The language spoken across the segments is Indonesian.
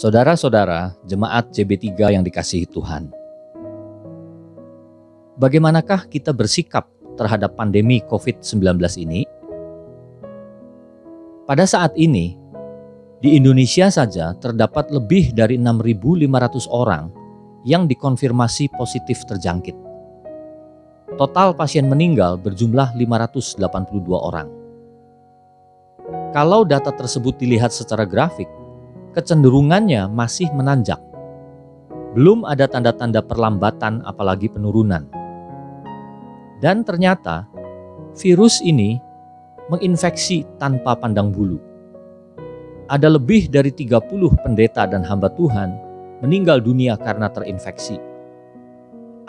Saudara-saudara, jemaat JB3 yang dikasihi Tuhan. Bagaimanakah kita bersikap terhadap pandemi COVID-19 ini? Pada saat ini, di Indonesia saja terdapat lebih dari 6.500 orang yang dikonfirmasi positif terjangkit. Total pasien meninggal berjumlah 582 orang. Kalau data tersebut dilihat secara grafik, kecenderungannya masih menanjak. Belum ada tanda-tanda perlambatan apalagi penurunan. Dan ternyata virus ini menginfeksi tanpa pandang bulu. Ada lebih dari 30 pendeta dan hamba Tuhan meninggal dunia karena terinfeksi.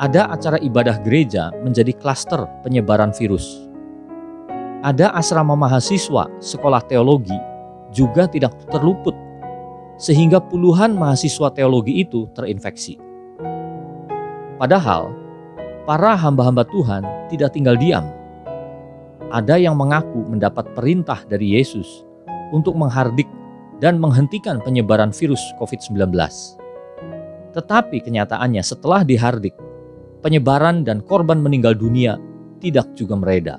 Ada acara ibadah gereja menjadi klaster penyebaran virus. Ada asrama mahasiswa sekolah teologi juga tidak terluput sehingga puluhan mahasiswa teologi itu terinfeksi. Padahal, para hamba-hamba Tuhan tidak tinggal diam. Ada yang mengaku mendapat perintah dari Yesus untuk menghardik dan menghentikan penyebaran virus COVID-19. Tetapi kenyataannya setelah dihardik, penyebaran dan korban meninggal dunia tidak juga mereda.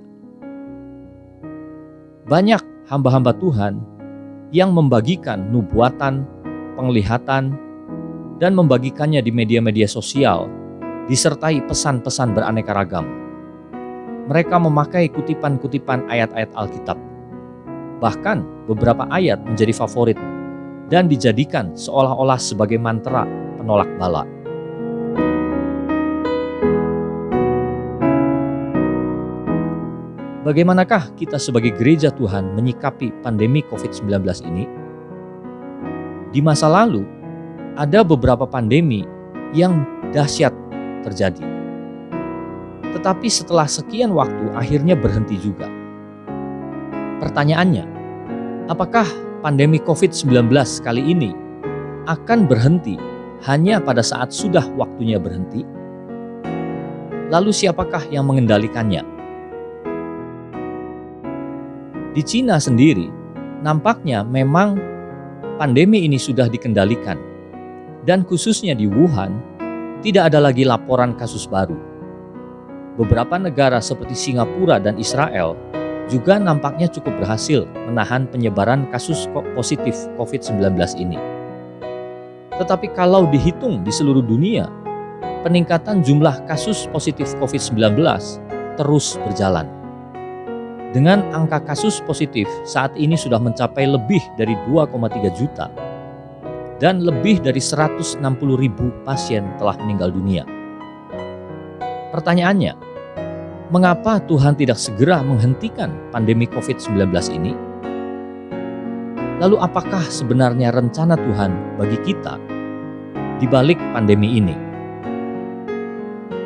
Banyak hamba-hamba Tuhan yang membagikan nubuatan, penglihatan, dan membagikannya di media-media sosial, disertai pesan-pesan beraneka ragam. Mereka memakai kutipan-kutipan ayat-ayat Alkitab. Bahkan beberapa ayat menjadi favorit dan dijadikan seolah-olah sebagai mantra penolak bala. Bagaimanakah kita sebagai gereja Tuhan menyikapi pandemi COVID-19 ini? Di masa lalu, ada beberapa pandemi yang dahsyat terjadi. Tetapi setelah sekian waktu akhirnya berhenti juga. Pertanyaannya, apakah pandemi COVID-19 kali ini akan berhenti hanya pada saat sudah waktunya berhenti? Lalu siapakah yang mengendalikannya? Di Cina sendiri, nampaknya memang pandemi ini sudah dikendalikan. Dan khususnya di Wuhan, tidak ada lagi laporan kasus baru. Beberapa negara seperti Singapura dan Israel juga nampaknya cukup berhasil menahan penyebaran kasus positif COVID-19 ini. Tetapi kalau dihitung di seluruh dunia, peningkatan jumlah kasus positif COVID-19 terus berjalan dengan angka kasus positif saat ini sudah mencapai lebih dari 2,3 juta dan lebih dari 160 ribu pasien telah meninggal dunia. Pertanyaannya, mengapa Tuhan tidak segera menghentikan pandemi COVID-19 ini? Lalu apakah sebenarnya rencana Tuhan bagi kita di balik pandemi ini?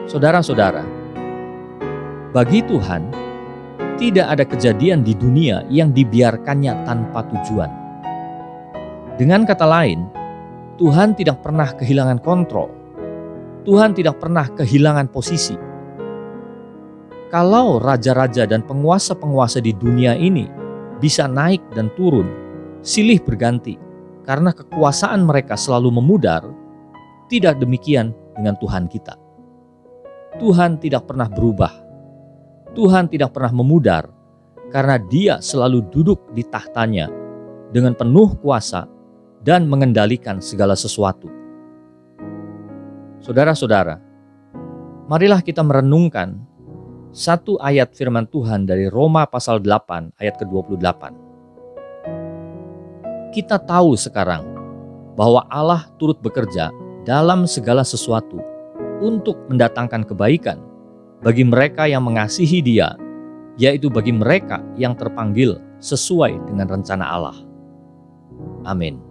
Saudara-saudara, bagi Tuhan, tidak ada kejadian di dunia yang dibiarkannya tanpa tujuan. Dengan kata lain, Tuhan tidak pernah kehilangan kontrol. Tuhan tidak pernah kehilangan posisi. Kalau raja-raja dan penguasa-penguasa di dunia ini bisa naik dan turun, silih berganti, karena kekuasaan mereka selalu memudar, tidak demikian dengan Tuhan kita. Tuhan tidak pernah berubah Tuhan tidak pernah memudar karena dia selalu duduk di tahtanya dengan penuh kuasa dan mengendalikan segala sesuatu. Saudara-saudara, marilah kita merenungkan satu ayat firman Tuhan dari Roma pasal 8 ayat ke-28. Kita tahu sekarang bahwa Allah turut bekerja dalam segala sesuatu untuk mendatangkan kebaikan bagi mereka yang mengasihi Dia, yaitu bagi mereka yang terpanggil sesuai dengan rencana Allah. Amin.